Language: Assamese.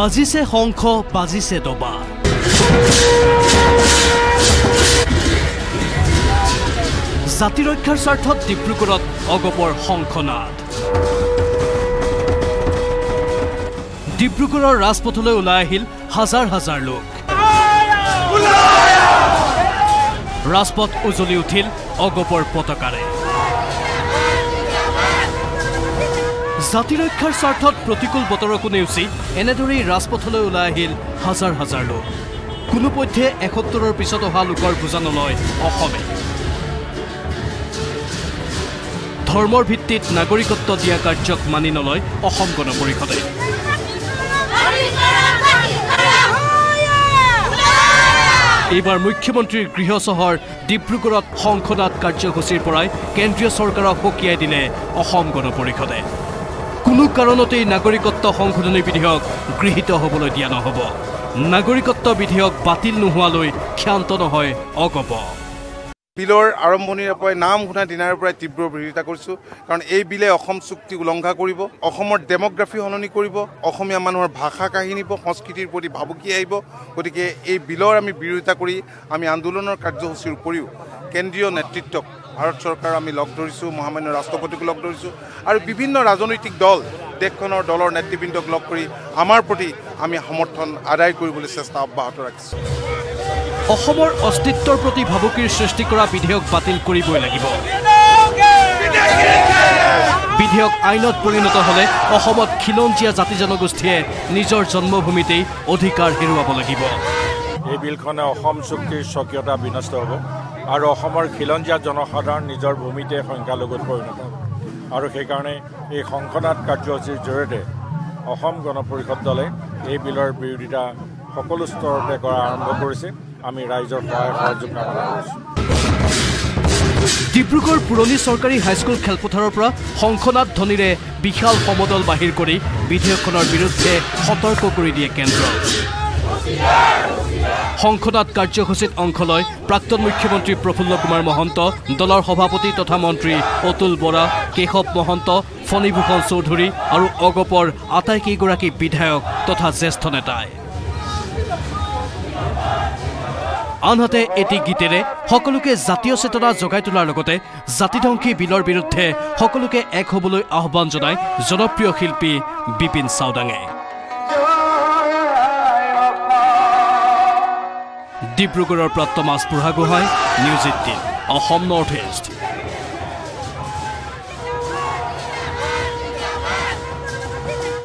বাজিছে শংখ বাজিছে দবা। জাতি ৰক্ষাৰ স্বাৰ্থত ডিব্ৰুগড়ত অগপৰ শংখনাদ ডিব্ৰুগড়ৰ ৰাজপথলৈ ওলাই আহিল হাজাৰ হাজাৰ লোক। ৰাজপথ উজলি উঠিল অগপৰ পতাকাৰে। জাতি ৰক্ষাৰ স্বাৰ্থত প্ৰতিকূল বতৰকো নেওচি এনেদৰেই ৰাজপথলৈ ওলাই আহিল হাজাৰ হাজাৰ লোক। কোনোপধ্যে এসত্তৰৰ পিছত অহা লোকৰ বোজা নলয় অসমে। ধৰ্মৰ ভিত্তিত নাগৰিকত্ব দিয়া কাৰ্যক মানি নলয় অসম গণ পৰিষদে এইবাৰ মুখ্যমন্ত্ৰীৰ গৃহ চহৰ ডিব্ৰুগড়ত শংখনাদ কাৰ্যসূচীৰ পৰাই কেন্দ্ৰীয় চৰকাৰক সকীয়াই দিলে অসম গণ পৰিষদে কোনো কাৰণতেই নাগৰিকত্ব সংশোধনী বিধেয়ক গৃহীত হ'বলৈ দিয়া নহ'ব। নাগৰিকত্ব বিধেয়ক বাতিল নোহোৱালৈ ক্ষান্ত নহয় অগপ বিলৰ আৰম্ভণিৰে পৰাই নাম শুনা দিনাৰ পৰাই তীব্ৰ বিৰোধিতা কৰিছোঁ কাৰণ এই বিলে অসম চুক্তি উলংঘা কৰিব অসমৰ ডেমগ্ৰাফি সলনি কৰিব অসমীয়া মানুহৰ ভাষা কাহিনীব সংস্কৃতিৰ প্ৰতি ভাবুকি আহিব গতিকে এই বিলৰ আমি বিৰোধিতা কৰি আমি আন্দোলনৰ কাৰ্যসূচীৰ উপৰিও কেন্দ্ৰীয় নেতৃত্বক ভাৰত চৰকাৰ আমি লগ ধৰিছোঁ মহামান্য ৰাষ্ট্ৰপতিকো লগ ধৰিছোঁ আৰু বিভিন্ন ৰাজনৈতিক দল দেশখনৰ দলৰ নেতৃবৃন্দক লগ কৰি আমাৰ প্ৰতি আমি সমৰ্থন আদায় কৰিবলৈ চেষ্টা অব্যাহত ৰাখিছোঁ। অসমৰ অস্তিত্বৰ প্ৰতি ভাবুকিৰ সৃষ্টি কৰা বিধেয়ক বাতিল কৰিবই লাগিব। বিধেয়ক আইনত পৰিণত হ'লে অসমত খিলঞ্জীয়া জাতি জনগোষ্ঠীয়ে নিজৰ জন্মভূমিতেই অধিকাৰ হেৰুৱাব লাগিব। এই বিলখনে অসম চুক্তিৰ স্বকীয়তা বিনষ্ট হ'ব। আৰু অসমৰ খিলঞ্জীয়া জনসাধাৰণ নিজৰ ভূমিতে সংখ্যালঘুত পৰিণত হ'ব আৰু সেইকাৰণে এই সংসদাত কাৰ্যসূচীৰ জৰিয়তে অসম গণ পৰিষদ দলে এই বিলৰ বিৰোধিতা সকলো স্তৰতে কৰা আৰম্ভ কৰিছে। আমি ৰাইজৰ সহায় সহযোগ কামনা কৰিছোঁ। ডিব্ৰুগড় পুৰণি চৰকাৰী হাইস্কুল খেলপথাৰৰ পৰা শংখনাথ ধ্বনিৰে বিশাল সমদল বাহিৰ কৰি বিধেয়কখনৰ বিৰুদ্ধে সতৰ্ক কৰি দিয়ে কেন্দ্ৰ। শংখনাথ কাৰ্যসূচীত অংশ লয় প্ৰাক্তন মুখ্যমন্ত্ৰী প্ৰফুল্ল কুমাৰ মহন্ত দলৰ সভাপতি তথা মন্ত্ৰী অতুল বৰা কেশৱ মহন্ত ফণীভূষণ চৌধুৰী আৰু অগপৰ আটাইকেইগৰাকী বিধায়ক তথা জ্যেষ্ঠ নেতাই। আনহাতে এটি গীতেৰে সকলোকে জাতীয় চেতনা জগাই তোলাৰ লগতে জাতিধ্বংসী বিলৰ বিৰুদ্ধে সকলোকে এক হ'বলৈ আহ্বান জনায় জনপ্ৰিয় শিল্পী বিপিন চাওদাঙে ডিব্ৰুগড়ৰ প্ৰাপ্ত মাছ Burhagohain news eighteen Assam north east.